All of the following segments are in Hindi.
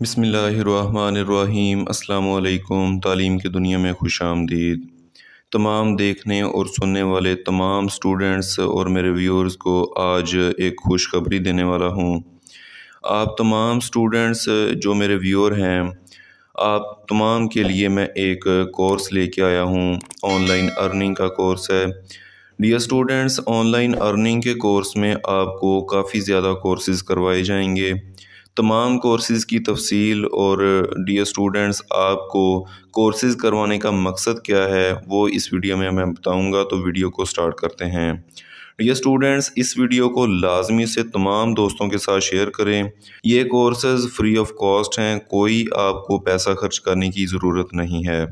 बसमीम अल्लाम तालीम की दुनिया में खुश आमदीद। तमाम देखने और सुनने वाले तमाम स्टूडेंट्स और मेरे व्यूअर्स को आज एक खुशखबरी देने वाला हूँ। आप तमाम स्टूडेंट्स जो मेरे व्यूअर हैं, आप तमाम के लिए मैं एक कोर्स लेके आया हूँ। ऑनलाइन अर्निंग का कोर्स है। डियर स्टूडेंट्स ऑनलाइन अर्निंग के कोर्स में आपको काफ़ी ज़्यादा कोर्सेज़ करवाए जाएँगे। तमाम कोर्सेज़ की तफसील और डियर स्टूडेंट्स आपको कोर्सेज़ करवाने का मकसद क्या है, वो इस वीडियो में मैं बताऊँगा तो वीडियो को स्टार्ट करते हैं। डियर स्टूडेंट्स इस वीडियो को लाजमी से तमाम दोस्तों के साथ शेयर करें। ये कोर्सेज़ फ्री ऑफ़ कॉस्ट हैं, कोई आपको पैसा खर्च करने की ज़रूरत नहीं है।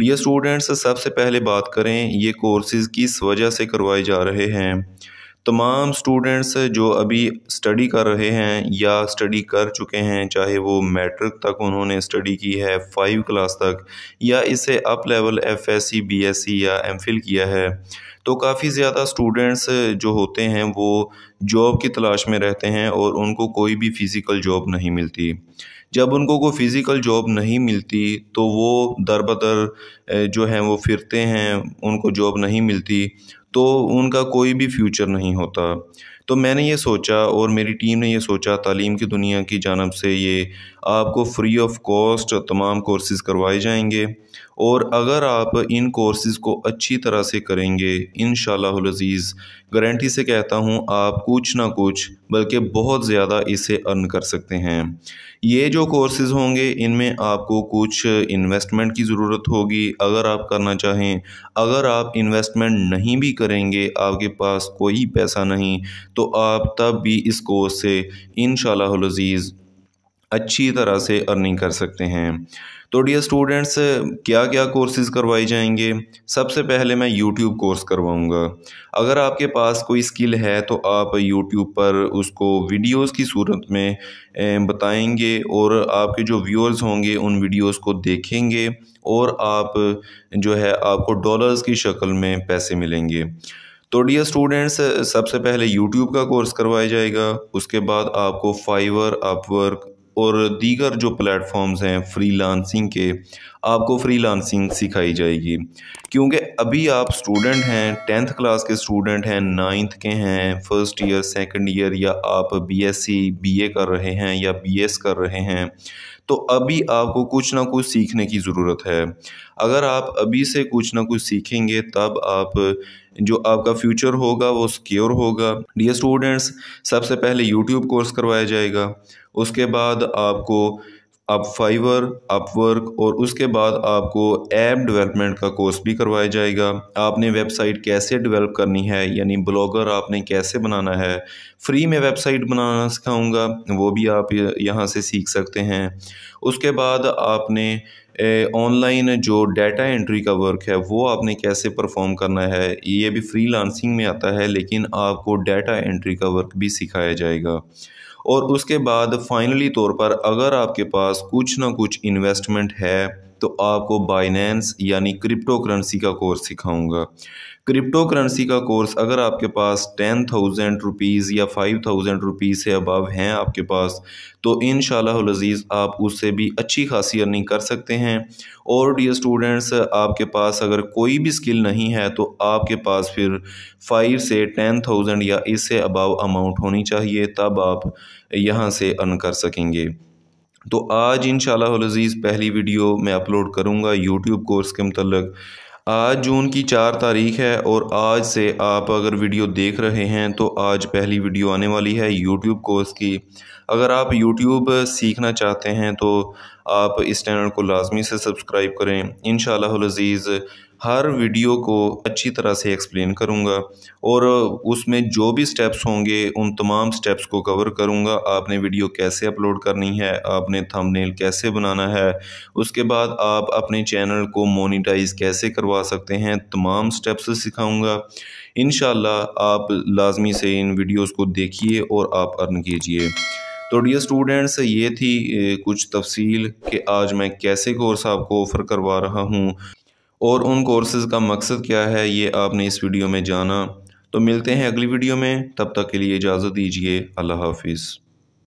डियर स्टूडेंट्स सबसे पहले बात करें, ये कोर्सेज़ किस वजह से करवाए जा रहे हैं? तमाम स्टूडेंट्स जो अभी स्टडी कर रहे हैं या स्टडी कर चुके हैं, चाहे वो मैट्रिक तक उन्होंने स्टडी की है फाइव क्लास तक, या इसे up level F S C B S C या एम फिल किया है तो काफ़ी ज़्यादा स्टूडेंट्स जो होते हैं वो जॉब की तलाश में रहते हैं और उनको कोई भी फ़िज़िकल जॉब नहीं मिलती। जब उनको कोई फ़िज़िकल जॉब नहीं मिलती तो वो दर बदर जो हैं वो फिरते हैं, उनको जॉब नहीं मिलती। तो उनका कोई भी फ्यूचर नहीं होता। तो मैंने ये सोचा और मेरी टीम ने ये सोचा, तालीम की दुनिया की जानब से ये आपको फ्री ऑफ़ कॉस्ट तमाम कोर्सेज़ करवाए जाएँगे। और अगर आप इन कोर्सेज़ को अच्छी तरह से करेंगे इन शज़ीज़ गारंटी से कहता हूँ, आप कुछ ना कुछ, बल्कि बहुत ज़्यादा इसे अर्न कर सकते हैं। ये जो कोर्सेज़ होंगे, इनमें आपको कुछ इन्वेस्टमेंट की ज़रूरत होगी, अगर आप करना चाहें। अगर आप इन्वेस्टमेंट नहीं भी करेंगे, आपके पास कोई पैसा नहीं तो आप तब भी इस कोर्स से इन शज़ीज़ अच्छी तरह से अर्निंग कर सकते हैं। तो डियर स्टूडेंट्स क्या क्या कोर्सेज़ करवाए जाएँगे? सबसे पहले मैं यूट्यूब कोर्स करवाऊँगा। अगर आपके पास कोई स्किल है तो आप यूट्यूब पर उसको वीडियोस की सूरत में बताएँगे और आपके जो व्यूअर्स होंगे, उन वीडियोस को देखेंगे और आप जो है, आपको डॉलर्स की शक्ल में पैसे मिलेंगे। तो डियर स्टूडेंट्स सबसे पहले यूट्यूब का कोर्स करवाया जाएगा। उसके बाद आपको फाइवर अपवर्क और दीगर जो प्लेटफॉर्म्स हैं फ्री लांसिंग के, आपको फ्री लांसिंग सिखाई जाएगी। क्योंकि अभी आप स्टूडेंट हैं टेंथ क्लास के स्टूडेंट हैं नाइन्थ के हैं फ़र्स्ट ईयर सेकंड ईयर या आप बीएससी बीए कर रहे हैं, या बीएस कर रहे हैं तो अभी आपको कुछ ना कुछ सीखने की ज़रूरत है। अगर आप अभी से कुछ ना कुछ सीखेंगे, तब आप, जो आपका फ्यूचर होगा, वो सिक्योर होगा। डियर स्टूडेंट्स सबसे पहले यूट्यूब कोर्स करवाया जाएगा। उसके बाद आपको अब फाइवर अपवर्क और उसके बाद आपको ऐप डेवलपमेंट का कोर्स भी करवाया जाएगा। आपने वेबसाइट कैसे डेवलप करनी है, यानी ब्लॉगर आपने कैसे बनाना है, फ्री में वेबसाइट बनाना सिखाऊँगा, वो भी आप यहाँ से सीख सकते हैं। उसके बाद आपने ऑनलाइन जो डाटा एंट्री का वर्क है, वो आपने कैसे परफॉर्म करना है, ये भी फ्री में आता है, लेकिन आपको डाटा एंट्री का वर्क भी सिखाया जाएगा। और उसके बाद फाइनली तौर पर अगर आपके पास कुछ ना कुछ इन्वेस्टमेंट है तो आपको बाइनेंस यानी क्रिप्टो करेंसी का कोर्स सिखाऊँगा। क्रिप्टो करेंसी का कोर्स अगर आपके पास टेन थाउज़ेंड रुपीज़ या फाइव थाउज़ेंड रुपीज़ से अबव हैं आपके पास तो इन लजीज़ आप उससे भी अच्छी खासी अर्निंग कर सकते हैं। और डियर स्टूडेंट्स आपके पास अगर कोई भी स्किल नहीं है तो आपके पास फिर फाइव से टेन थाउज़ेंड या इससे अबव अमाउंट होनी चाहिए, तब आप यहाँ से अर्न कर सकेंगे। तो आज इन शजीज़ पहली वीडियो मैं अपलोड करूँगा यूट्यूब कोर्स के मतलब आज जून की चार तारीख है और आज से आप अगर वीडियो देख रहे हैं तो आज पहली वीडियो आने वाली है यूट्यूब कोर्स की। अगर आप यूट्यूब सीखना चाहते हैं तो आप इस चैनल को लाजमी से सब्सक्राइब करें। इन लजीज़ हर वीडियो को अच्छी तरह से एक्सप्लेन करूँगा और उसमें जो भी स्टेप्स होंगे, उन तमाम स्टेप्स को कवर करूँगा। आपने वीडियो कैसे अपलोड करनी है, आपने थंबनेल कैसे बनाना है, उसके बाद आप अपने चैनल को मोनिटाइज कैसे करवा सकते हैं, तमाम स्टेप्स सिखाऊँगा। इन आप लाजमी से इन वीडियोज़ को देखिए और आप अर्न कीजिए। तो डियर स्टूडेंट्स ये थी कुछ तफसील कि आज मैं कैसे कोर्स आपको ऑफ़र करवा रहा हूँ और उन कोर्सेज़ का मकसद क्या है, ये आपने इस वीडियो में जाना। तो मिलते हैं अगली वीडियो में, तब तक के लिए इजाज़त दीजिए, अल्लाह हाफिज़।